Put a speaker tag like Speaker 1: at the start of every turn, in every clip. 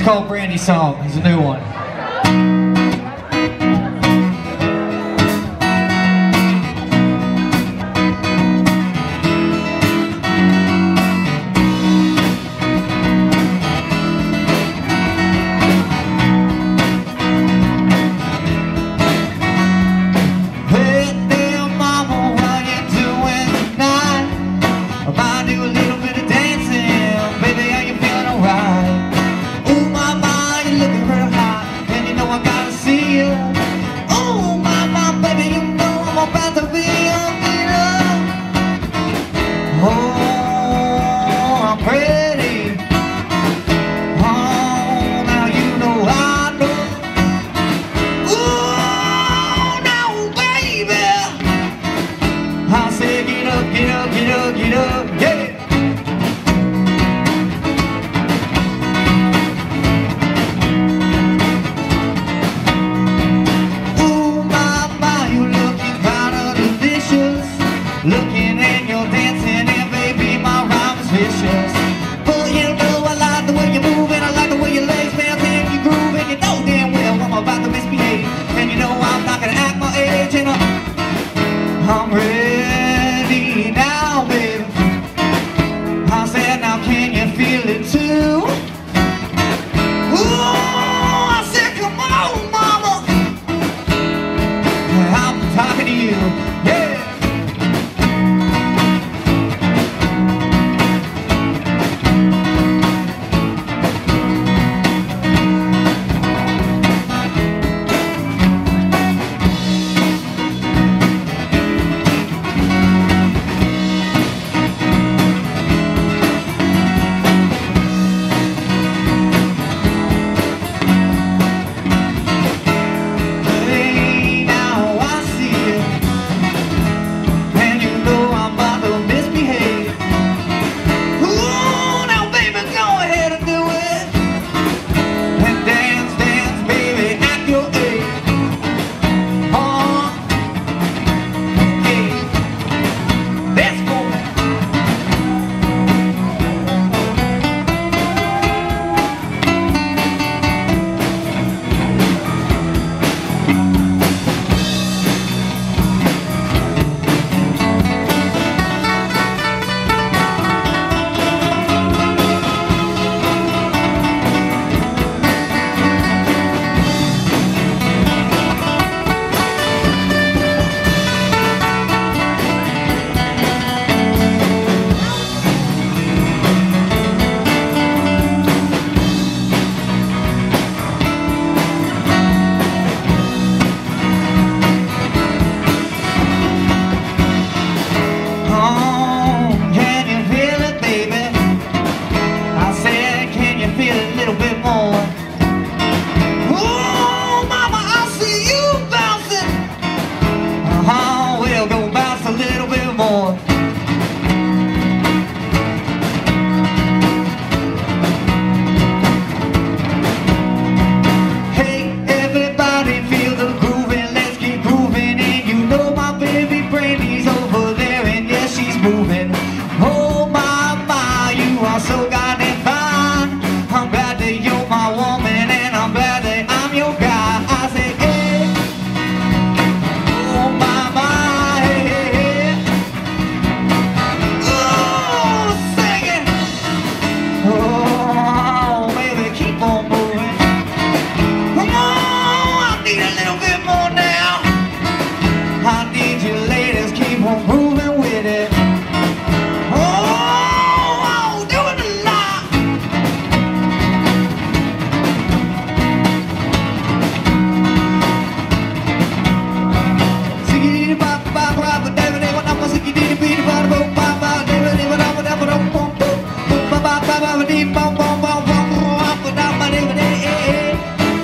Speaker 1: It's called Brandi Song. It's a new one. you.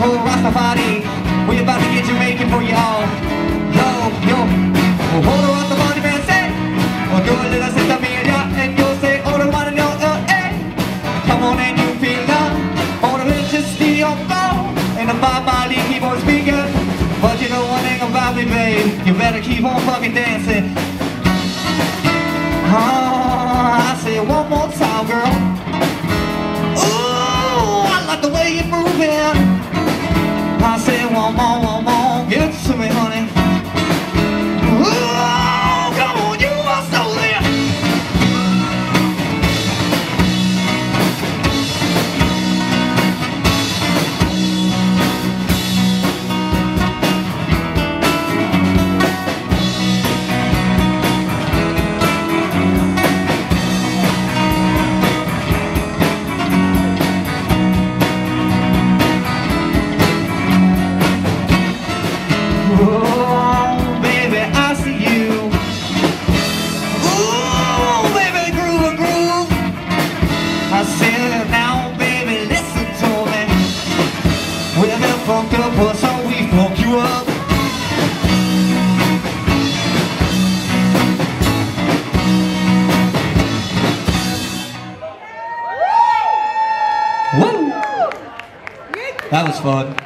Speaker 1: full of Rastafari. We about to get Jamaican for y'all. Yo, yo. Well, what Rastafari man say? Well, do a little sit me and ya, and you'll say, oh, the one and oh, uh, eh. Come on and you feel love. Oh, the electricity on go. And the my Marley keyboard speaker. But you know one thing about me, babe. You better keep on fucking dancing. Oh, I say one more time, girl. Oh, I like the way you're moving. I say one more, one more, get to me, honey. was fun.